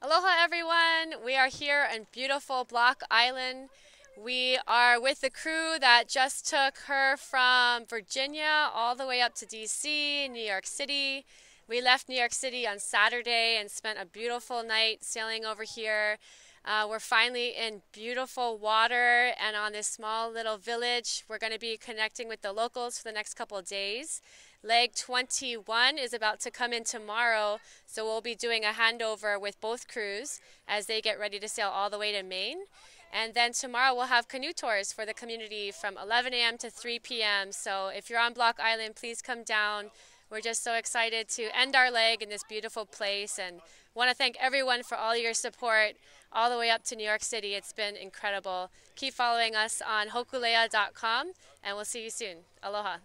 Aloha everyone! We are here in beautiful Block Island. We are with the crew that just took her from Virginia all the way up to DC, New York City. We left New York City on Saturday and spent a beautiful night sailing over here. Uh, we're finally in beautiful water and on this small little village. We're going to be connecting with the locals for the next couple of days. Leg 21 is about to come in tomorrow, so we'll be doing a handover with both crews as they get ready to sail all the way to Maine. And then tomorrow we'll have canoe tours for the community from 11 a.m. to 3 p.m. So if you're on Block Island, please come down. We're just so excited to end our leg in this beautiful place and want to thank everyone for all your support all the way up to New York City. It's been incredible. Keep following us on hokulea.com and we'll see you soon. Aloha.